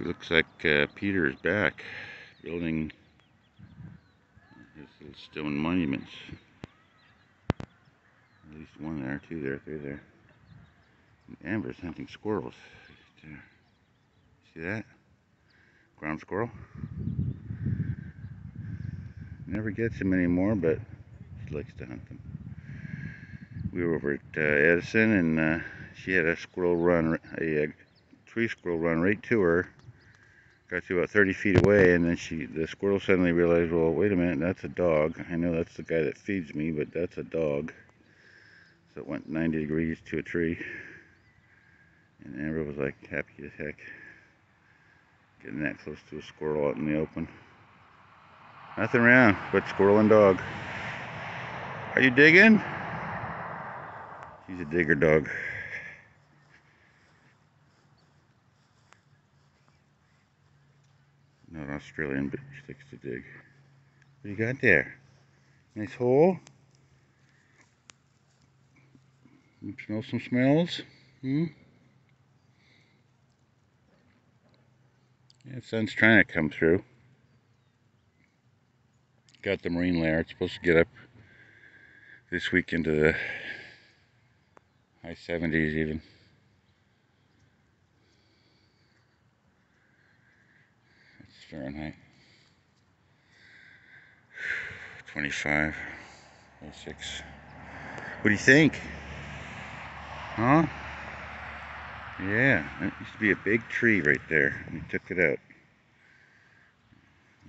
Looks like uh, Peter is back building his little stone monuments. At least one there, two there, three there. And Amber's hunting squirrels. See that? Ground squirrel. Never gets them anymore, but she likes to hunt them. We were over at uh, Edison and uh, she had a squirrel run, a, a tree squirrel run right to her got to about 30 feet away and then she the squirrel suddenly realized well wait a minute that's a dog. I know that's the guy that feeds me but that's a dog. So it went 90 degrees to a tree. And Amber was like happy as heck getting that close to a squirrel out in the open. Nothing around but squirrel and dog. Are you digging? He's a digger dog Not Australian, she likes to dig. What you got there? Nice hole? You smell some smells? Hmm? Yeah, sun's trying to come through. Got the marine layer. It's supposed to get up this week into the high 70s even. Fahrenheit. 25, 26. What do you think? Huh? Yeah, it used to be a big tree right there. We took it out.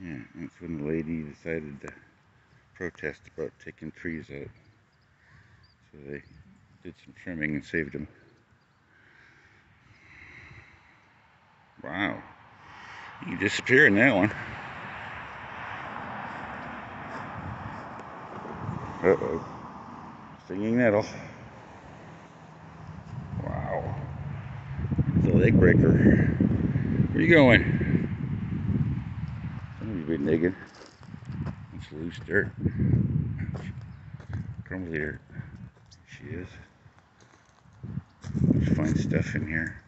Yeah, that's when the lady decided to protest about taking trees out. So they did some trimming and saved them. Wow. You disappear in that one. Uh-oh. Stinging nettle. Wow. It's a leg breaker. Where you going? Somebody's been digging. It's loose dirt. Crumbly dirt. She is. Let's find stuff in here.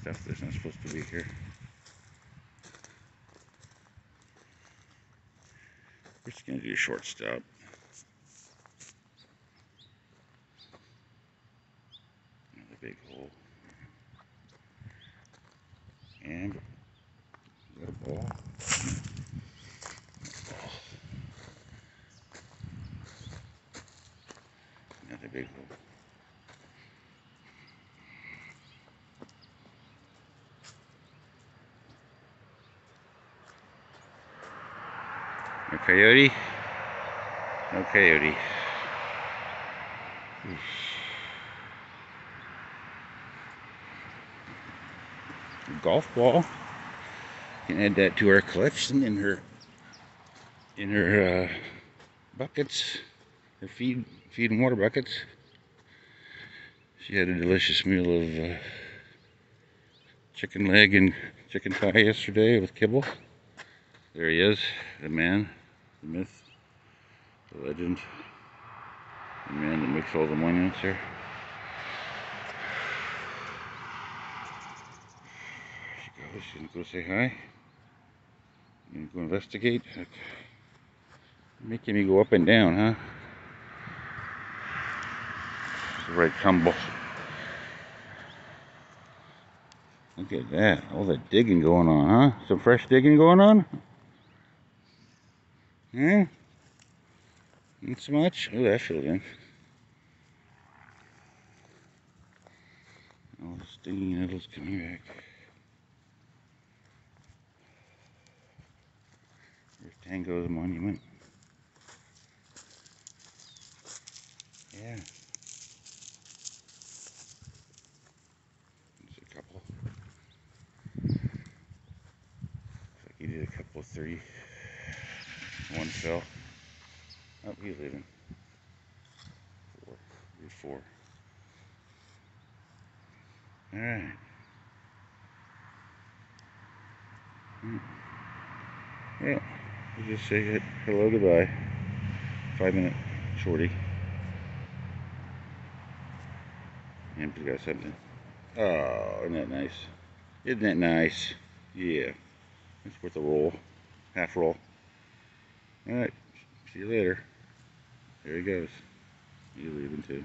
Stuff that's not supposed to be here. We're just going to do a short stop. Another big hole. And a ball. Another big hole. No coyote? No coyote. golf ball. Can add that to our collection in her in her uh, buckets, her feed feed and water buckets. She had a delicious meal of uh, chicken leg and chicken thigh yesterday with kibble. There he is, the man, the myth, the legend, the man that makes all the monuments here. She goes, she's gonna go say hi. I'm Gonna go investigate. Okay. Making me go up and down, huh? It's right tumble. Look at that. All the digging going on, huh? Some fresh digging going on? Hmm? Not so much? Oh, that filled in. All the stinging nettles coming back. There's Tango's monument. Yeah. There's a couple. Looks like he did a couple three. One fell. Oh, he's leaving. Four. Three, four. Alright. Hmm. Yeah. You just say hello, goodbye. Five minute shorty. And we got something. Oh, isn't that nice? Isn't that nice? Yeah, it's worth a roll, half roll. All right, see you later. There he goes. He's leaving too.